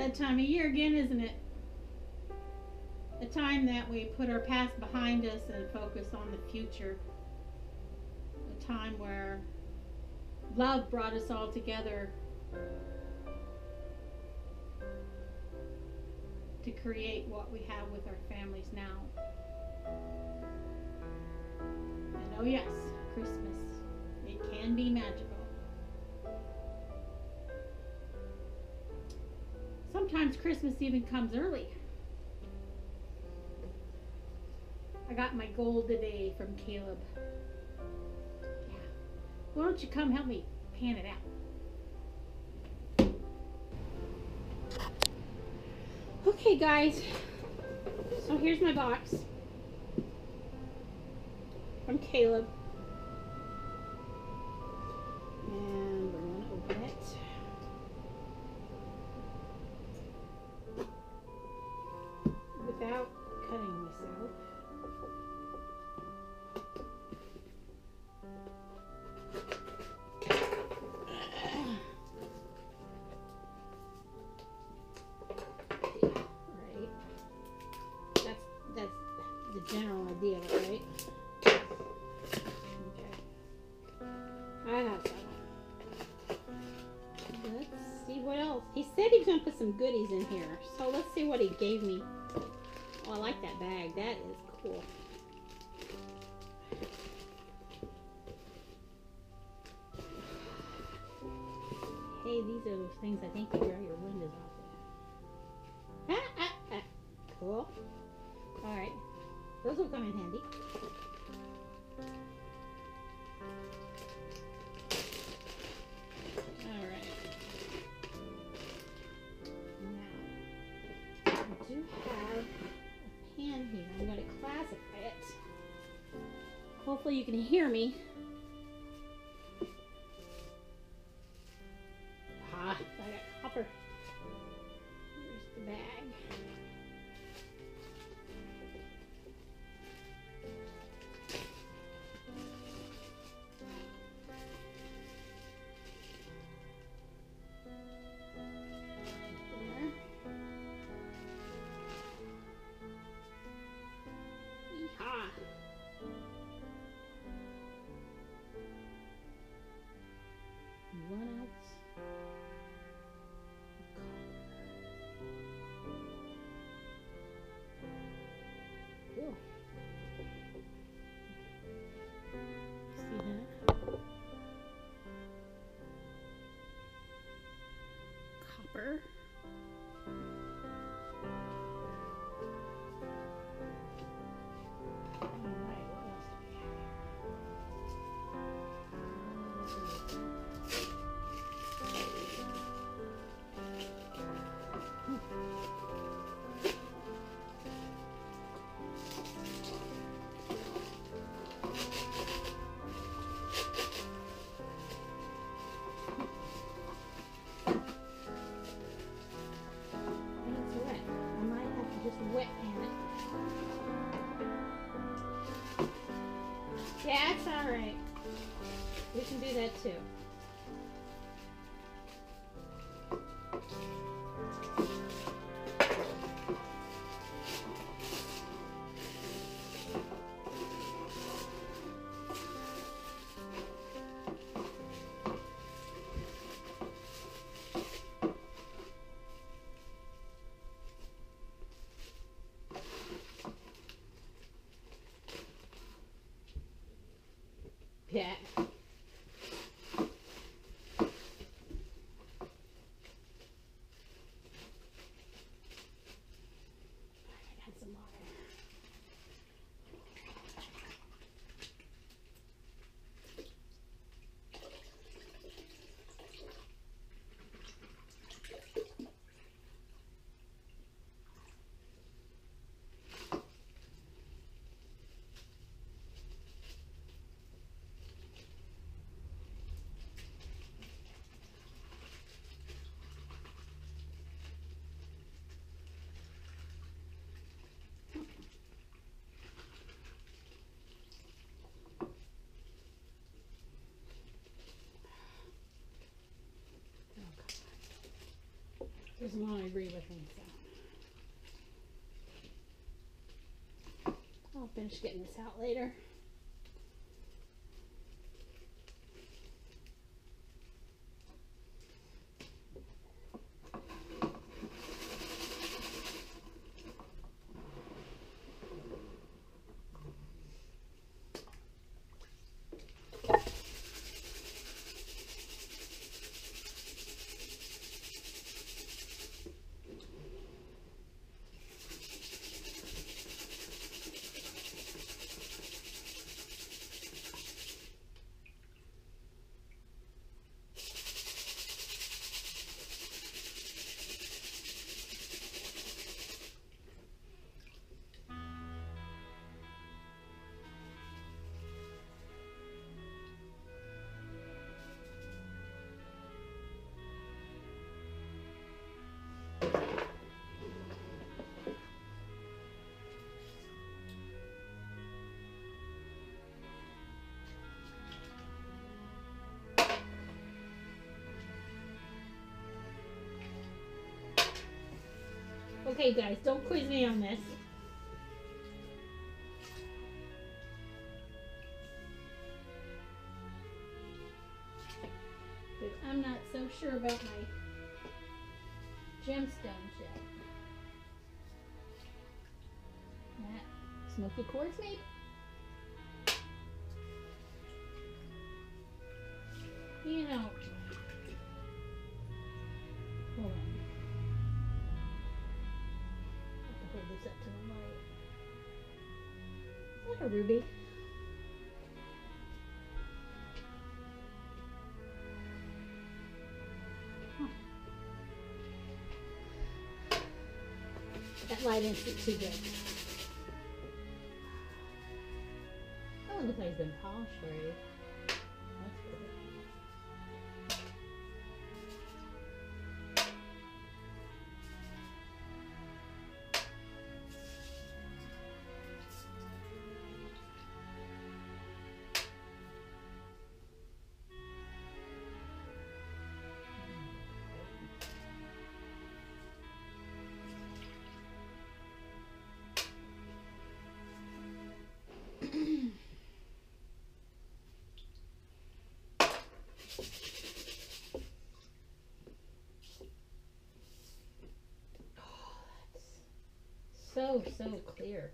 that time of year again, isn't it? A time that we put our past behind us and focus on the future. A time where love brought us all together to create what we have with our families now. And oh, yes, Christmas, it can be magical. Sometimes Christmas even comes early. I got my gold today from Caleb. Yeah. Why don't you come help me pan it out? Okay, guys. So here's my box from Caleb. And He said he was gonna put some goodies in here, so let's see what he gave me. Oh, I like that bag. That is cool. Hey, these are those things I think you dry your windows off with. Ah, ah, ah. Cool. All right. Those will come in handy. Hopefully you can hear me. It's alright. We can do that too. Doesn't want to agree with me, so I'll finish getting this out later. Okay, guys, don't quiz me on this. But I'm not so sure about my gemstones yet. That smoky quartz, maybe? You know. Ruby? That light isn't too good. Oh, that one looks like it's been polished already. That's good. So clear.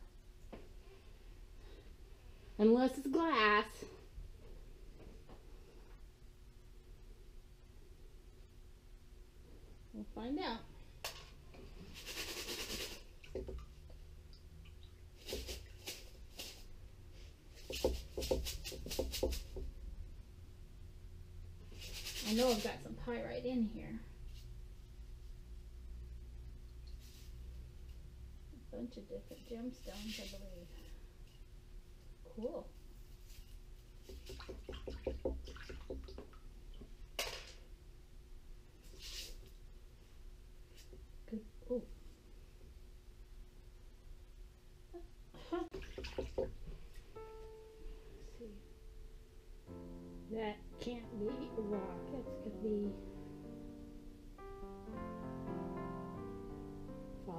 Unless it's glass. We'll find out. I know I've got some pyrite in here. A bunch of different gemstones, I believe. Cool.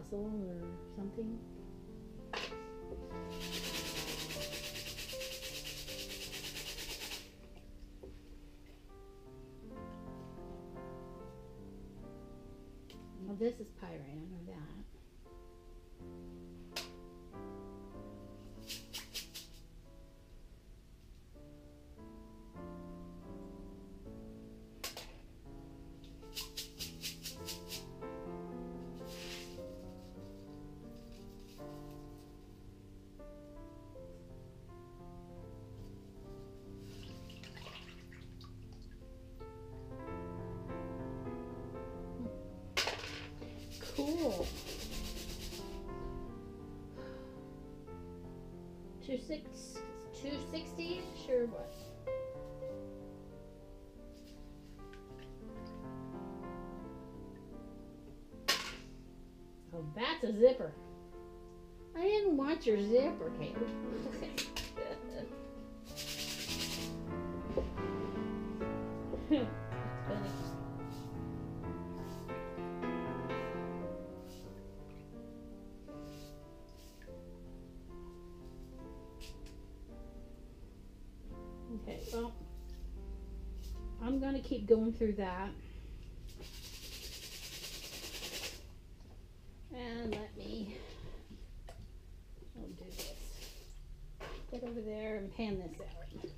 Fossil or something. Well, this is pyrite. or that. Two six two sixty sure what? Oh, that's a zipper. I didn't want your zipper, Caleb. Okay, well, I'm going to keep going through that. And let me I'll do this. Get over there and pan this out.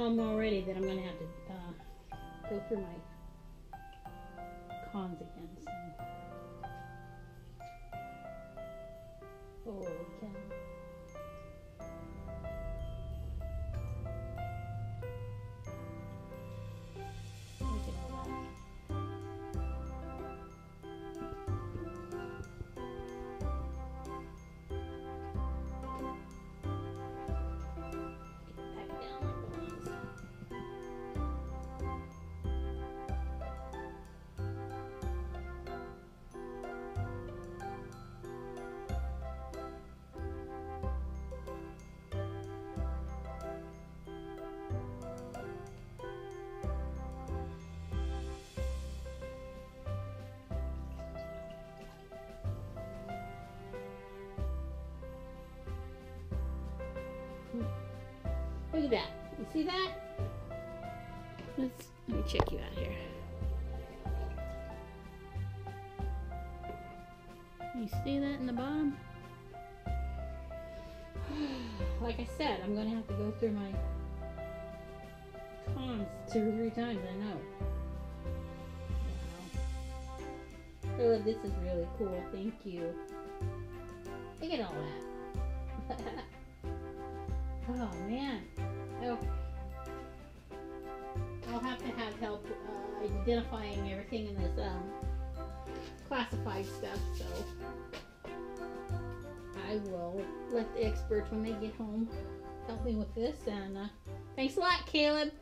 Know I'm already that I'm gonna have to uh, go through my Look at that. You see that? Let's let me check you out here. You see that in the bottom? Like I said, I'm gonna have to go through my cons two or three times, I know. Wow. Oh, this is really cool. Thank you. Look at all that. oh man. Oh. I'll have to have help uh, identifying everything in this um, classified stuff, so I will let the experts when they get home help me with this. And uh, thanks a lot, Caleb.